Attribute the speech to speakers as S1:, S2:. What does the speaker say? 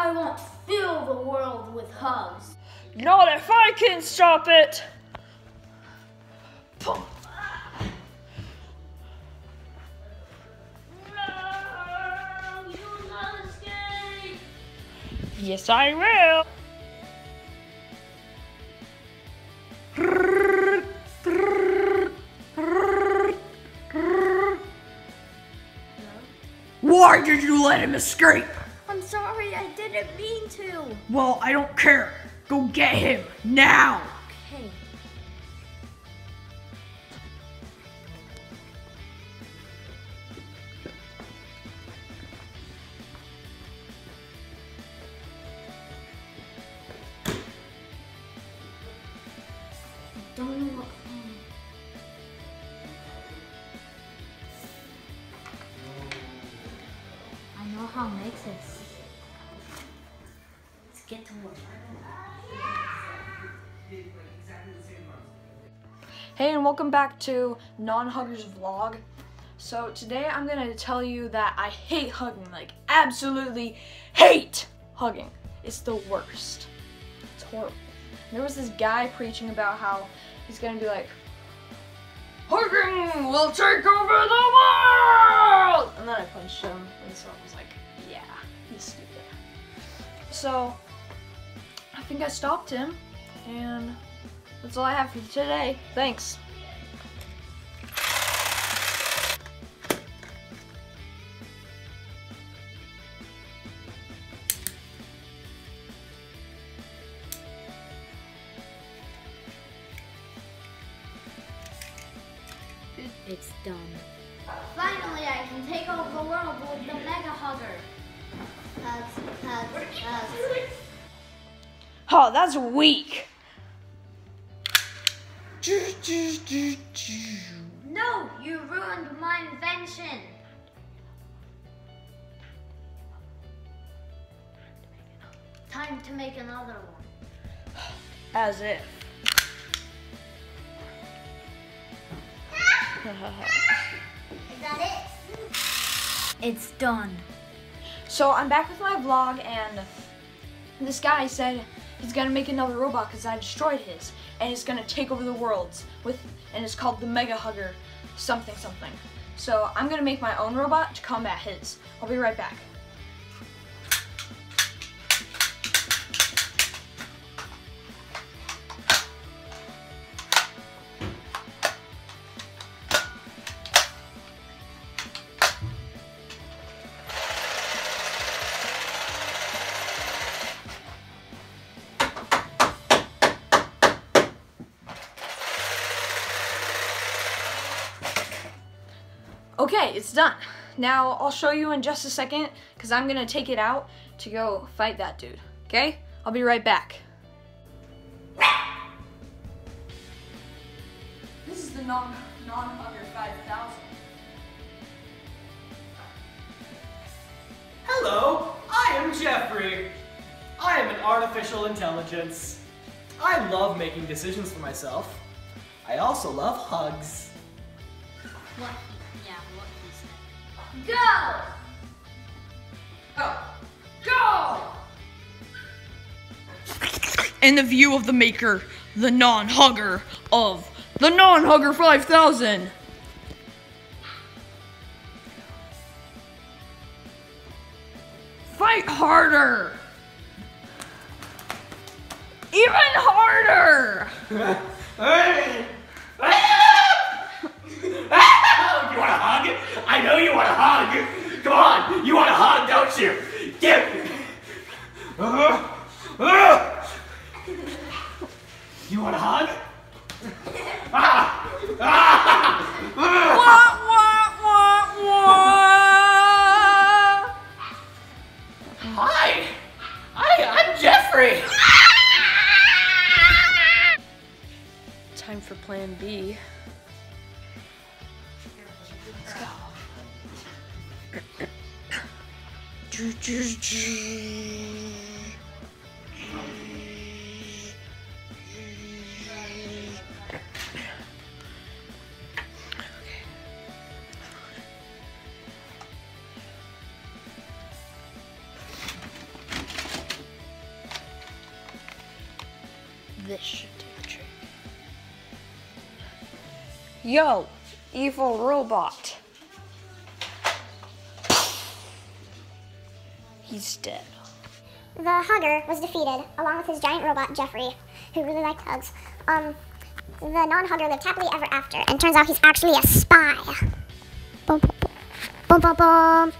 S1: I won't fill the world with hugs.
S2: Not if I can stop it! Boom.
S1: No, you will not escape.
S2: Yes, I will.
S3: Why did you let him escape?
S1: Mean to.
S3: Well, I don't care. Go get him now.
S1: Okay. I don't know what. I know how to make this. Get to work.
S2: Hey, and welcome back to Non-Huggers Vlog. So today I'm gonna tell you that I hate hugging, like absolutely hate hugging. It's the worst. It's horrible. There was this guy preaching about how he's gonna be like, hugging will take over the world! And then I punched him, and so I was like, yeah, he's stupid. So, think I stopped him, and that's all I have for today. Thanks.
S1: It's done. Finally, I can take over the world with the Mega Hugger. Hugs, hugs, hugs.
S2: Oh, that's weak.
S1: No, you ruined my invention. Time to make another one.
S2: As if.
S1: Is that it? It's done.
S2: So I'm back with my vlog, and this guy said he's gonna make another robot because I destroyed his, and it's gonna take over the world with, and it's called the Mega Hugger, something something. So I'm gonna make my own robot to combat his. I'll be right back. Okay, it's done. Now I'll show you in just a second because I'm gonna take it out to go fight that dude. Okay? I'll be right back. This is the non non hugger 5000.
S4: Hello, I am Jeffrey. I am an artificial intelligence. I love making decisions for myself. I also love hugs.
S1: What he said. Go! Oh.
S2: Go! In the view of the maker, the non-hugger of the non-hugger 5000. Fight harder! Even harder!
S4: Hey! you want a hug? I know you want a hug. Come on, you want a hug, don't you? Give. Uh, uh. You want a hug? Ah! Ah! Ah! Hi. Hi, I'm Jeffrey.
S2: Time for plan B. This should do the trick. Yo, evil robot. He's dead.
S5: The hugger was defeated, along with his giant robot, Jeffrey, who really liked hugs. Um, the non-hugger lived happily ever after, and turns out he's actually a spy. Boom, boom, boom. Boom, boom, boom.